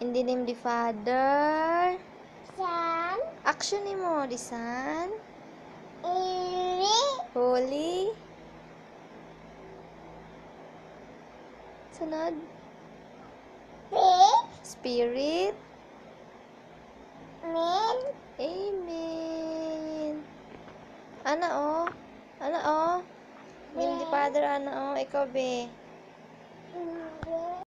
In the name of the Father. Son, Action ni mo, the Son. Iri, Holy. Sunod. Big, Spirit. Min, Amen. Ana oh. Ana oh. In the Father, ana oh. Ikaw be.